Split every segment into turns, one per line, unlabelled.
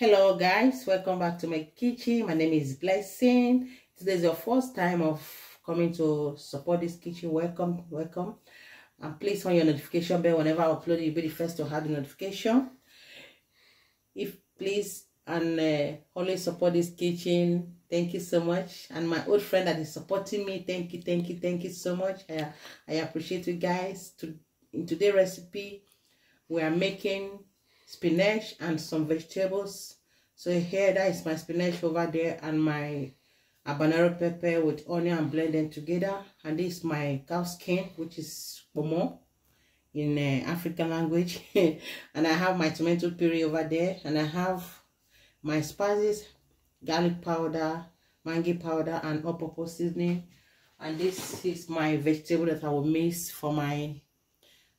hello guys. Welcome back to my kitchen. My name is blessing. Today is your first time of coming to support this kitchen. Welcome welcome. And please on your notification bell whenever i upload you'll be the first to have the notification. If please and uh, always support this kitchen. Thank you so much. And my old friend that is supporting me thank you thank you thank you so much. I, I appreciate you guys. To in today's recipe we are making spinach and some vegetables so here that is my spinach over there and my habanero pepper with onion and blend them together. And this is my cow skin which is pomo in uh, african language. And i have my tomato puree over there. And i have my spices garlic powder mangi powder and all-purpose seasoning. And this is my vegetable that i will mix for my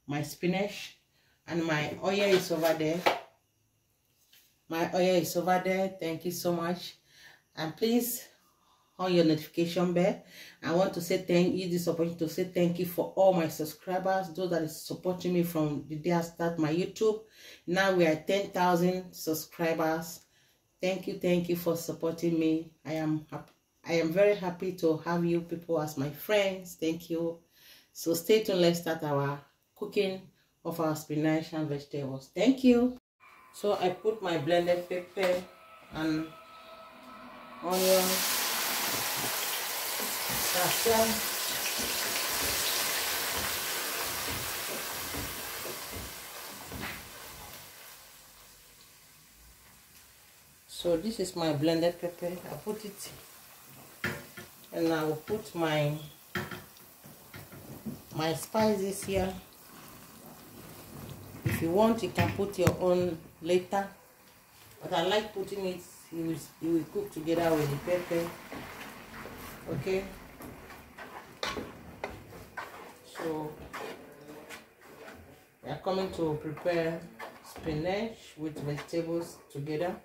my spinach. And my oil is over there my oil is over there. Thank you so much. And please on your notification bell i want to say thank you this opportunity to say thank you for all my subscribers those that is supporting me from the day i start my youtube. Now we are 10,000 subscribers. Thank you thank you for supporting me. I am happy i am very happy to have you people as my friends. Thank you. So stay tuned. Let's start our cooking of our spinach and vegetables. Thank you so i put my blended pepper and onion. Sasha so this is my blended pepper. I put it and i will put my my spices here. If you want you can put your own later. But i like putting it you will, you will cook together with the pepper. Okay? So we are coming to prepare spinach with vegetables together.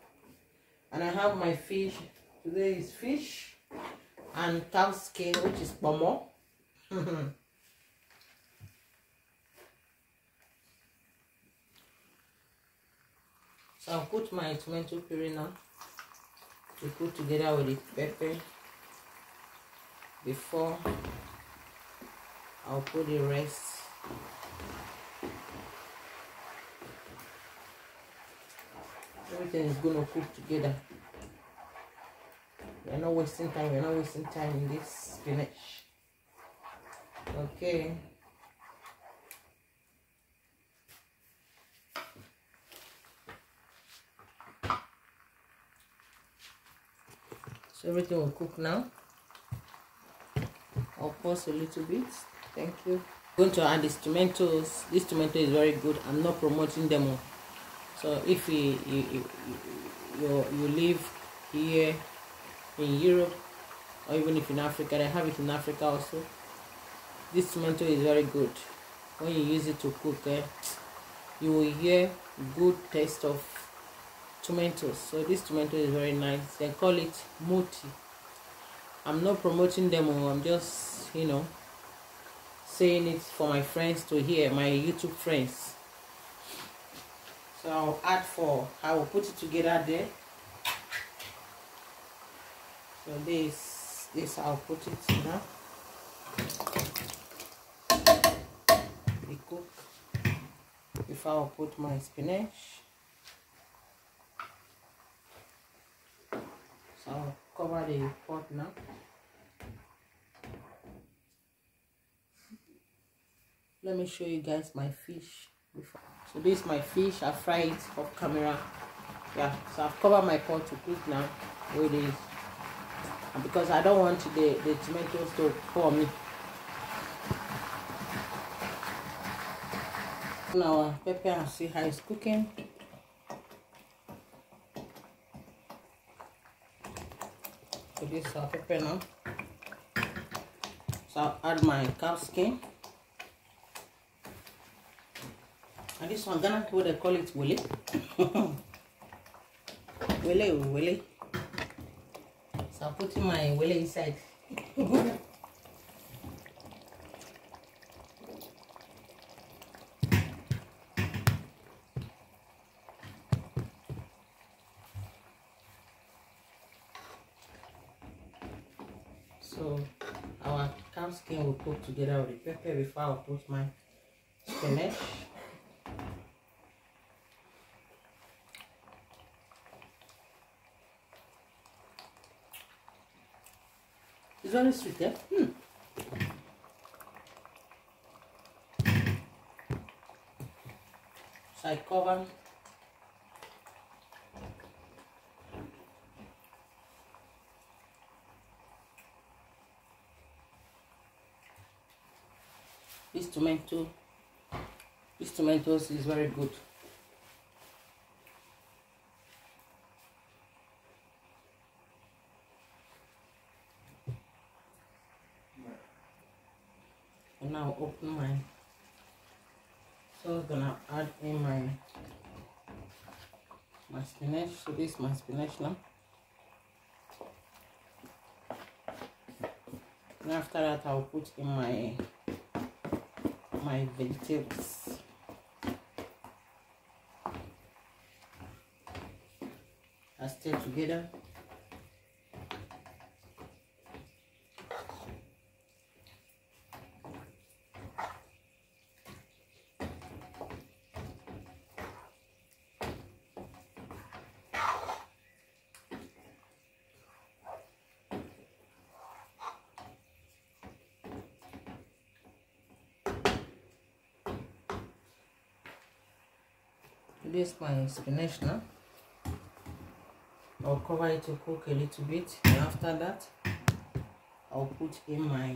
And i have my fish. Today is fish and cow skin which is pomo So I'll put my tomato puree now to put together with the pepper before I'll put the rest. Everything is gonna cook together. We're not wasting time, we're not wasting time in this spinach. Okay. So everything will cook now. I'll pause a little bit. Thank you. I'm going to add these tomatoes. This tomato is very good. I'm not promoting them all. So if you you, you, you, you live here in europe or even if in africa they have it in africa also this tomato is very good. When you use it to cook eh, you will hear good taste of tomatoes so this tomato is very nice. They call it Mutti. I'm not promoting them or i'm just you know saying it for my friends to hear my youtube friends. So i'll add for i will put it together there. So this this i'll put it now we cook. Before i'll put my spinach So I'll cover the pot now. Let me show you guys my fish before. So this is my fish. I fry it off camera. Yeah, so I've covered my pot to cook now with this. Because I don't want the, the tomatoes to pour me. Now uh, pepper and see how it's cooking. This uh, pepper now. So I'll add my cow skin. And this one Ghana people they call it wele. wele wele. So I'm putting my wele inside. So our cow skin will cook together with the pepper before I put my spinach. It's very sweet, eh? Hmm. So I cover this tomato this tomatoes is very good. And now open my so I'm gonna add in my my spinach. So this is my spinach now. And after that I'll put in my my vegetables I stay together this my spinach now. I'll cover it to cook a little bit. And after that I'll put in my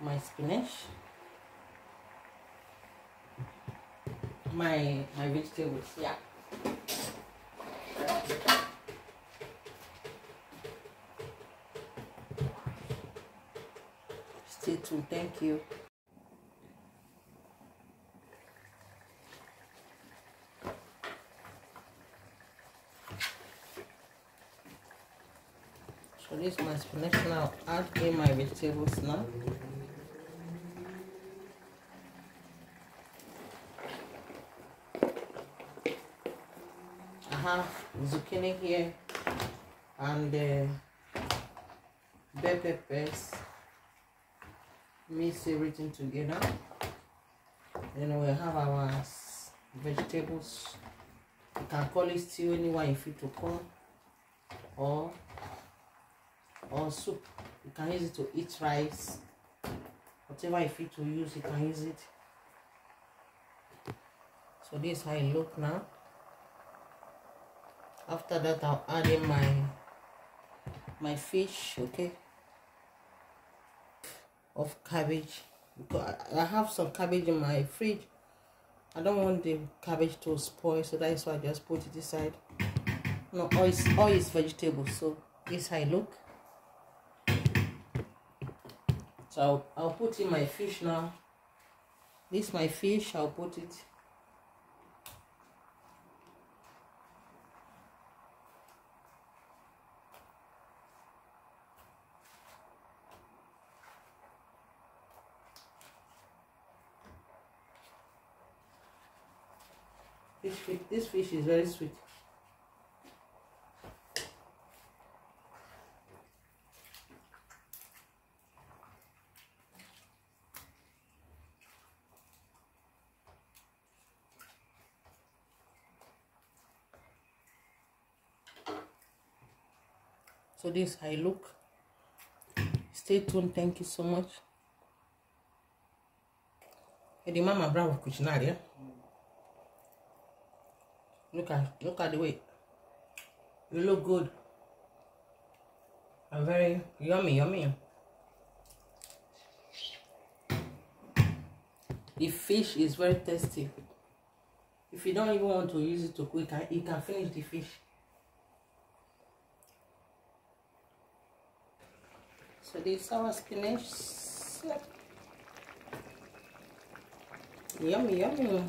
my spinach my my vegetables yeah. Stay tuned thank you So this is my spinach now. Add in my vegetables now. I have zucchini here and uh, bell peppers. Mix everything together. Then we have our vegetables. You can call it stew anyone you to call or or soup. You can use it to eat rice. Whatever you feel to use, you can use it. So this is how it look now. After that, I'll add in my my fish, okay, of cabbage. Because I have some cabbage in my fridge. I don't want the cabbage to spoil, so that is why I just put it aside. No, all is all is vegetables. So this is how it look. So I'll, I'll put in my fish now. This my fish, I'll put it. This fish, this fish is very sweet. So this I look. Stay tuned. Thank you so much. Hey, the mama bravo cucinaria. Look at look at the way. You look good. And very yummy, yummy. The fish is very tasty. If you don't even want to use it to cook, can, you can finish the fish. So this is our spinach. Yummy, yummy.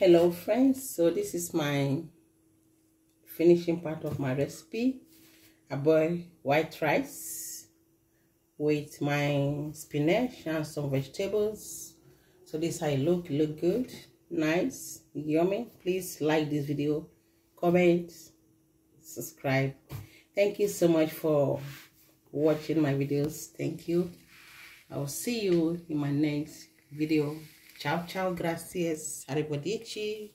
Hello friends. So this is my finishing part of my recipe. I boil white rice with my spinach and some vegetables. So this it look. Look good. Nice. Yummy. Please like this video. Comment. Subscribe. Thank you so much for watching my videos. Thank you. I will see you in my next video ciao ciao gracias. Arrivederci